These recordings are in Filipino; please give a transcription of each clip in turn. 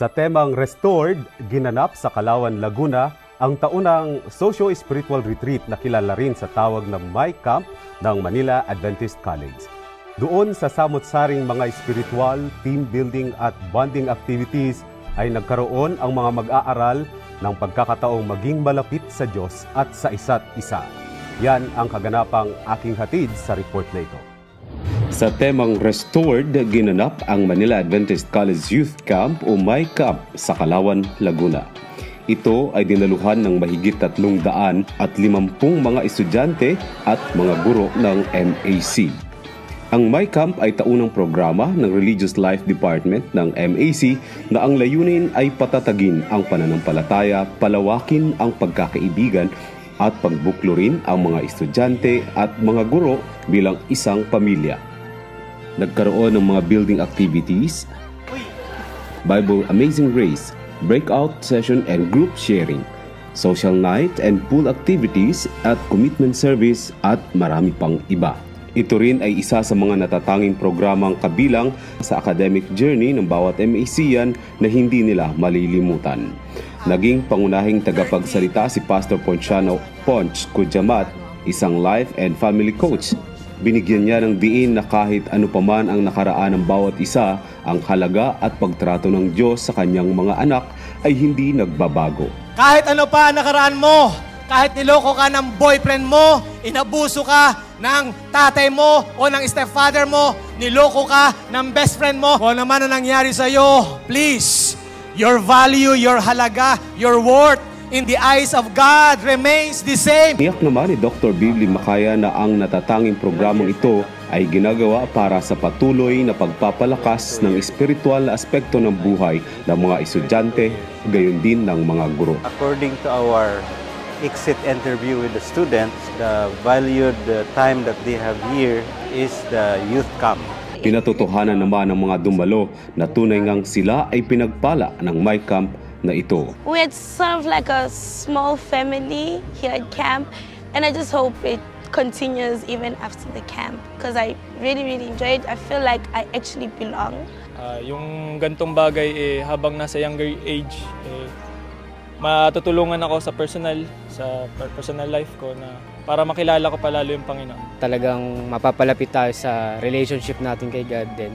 Sa temang Restored, ginanap sa Kalawan, Laguna ang taunang socio-spiritual retreat na kilala rin sa tawag na My Camp ng Manila Adventist College. Doon sa samot-saring mga spiritual, team building at bonding activities ay nagkaroon ang mga mag-aaral ng pagkakataong maging malapit sa Diyos at sa isa't isa. Yan ang kaganapang aking hatid sa report na ito. Sa temang Restored, ginanap ang Manila Adventist College Youth Camp o My Camp sa Kalawan, Laguna. Ito ay dinaluhan ng mahigit tatlong daan at limampung mga estudyante at mga guro ng MAC. Ang My Camp ay taunang programa ng Religious Life Department ng MAC na ang layunin ay patatagin ang pananampalataya, palawakin ang pagkakaibigan at pagbuklo rin ang mga estudyante at mga guro bilang isang pamilya. Nagkaroon ng mga building activities, Bible Amazing Grace, breakout session and group sharing, social night and pool activities at commitment service at marami pang iba. Ito rin ay isa sa mga natatanging programang kabilang sa academic journey ng bawat MACian na hindi nila malilimutan. Naging pangunahing tagapagsalita si Pastor Ponciano Ponch Kujamat, isang life and family coach. Binigyan niya ng diin na kahit ano paman ang nakaraan ng bawat isa, ang halaga at pagtrato ng Diyos sa kanyang mga anak ay hindi nagbabago. Kahit ano pa ang nakaraan mo, kahit niloko ka ng boyfriend mo, inabuso ka ng tatay mo o ng stepfather mo, niloko ka ng best friend mo, o naman ang nangyari sa'yo, please, your value, your halaga, your worth in the eyes of God remains the same. Tiyak naman ni Dr. Bibli Makaya na ang natatanging programang ito ay ginagawa para sa patuloy na pagpapalakas ng espiritual na aspekto ng buhay ng mga estudyante, gayon din ng mga guro. According to our exit interview with the students, the valued uh, time that they have here is the youth camp. Pinatotohanan naman ng mga dumalo na tunay ngang sila ay pinagpala ng My Camp na ito. We're sort of like a small family here at camp, and I just hope it continues even after the camp because I really, really enjoyed. I feel like I actually belong. Uh, yung gantong bagay eh, habang nasa younger age, eh, matutulungan ako sa personal, sa personal life ko na para makilala ko palalo yung Panginoon. Talagang mapapalapit tayo sa relationship natin kay God din.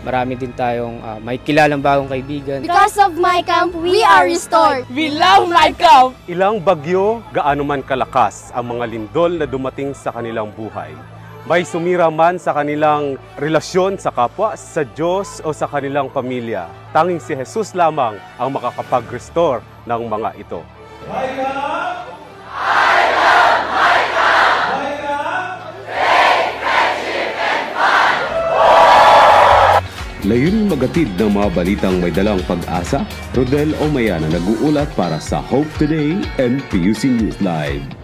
Marami din tayong uh, may kilalang bagong kaibigan. Because of my camp, we are restored. We love my camp! Ilang bagyo, gaano man kalakas ang mga lindol na dumating sa kanilang buhay. May sumira man sa kanilang relasyon sa kapwa, sa Diyos o sa kanilang pamilya. Tanging si Jesus lamang ang makakapag-restore ng mga ito. My God! My God! My God! My God! Faith, friendship, and fun! Layunin magatid ng mga balitang may dalang pag-asa, Rodel Omaya na nag-uulat para sa Hope Today and PUC News Live.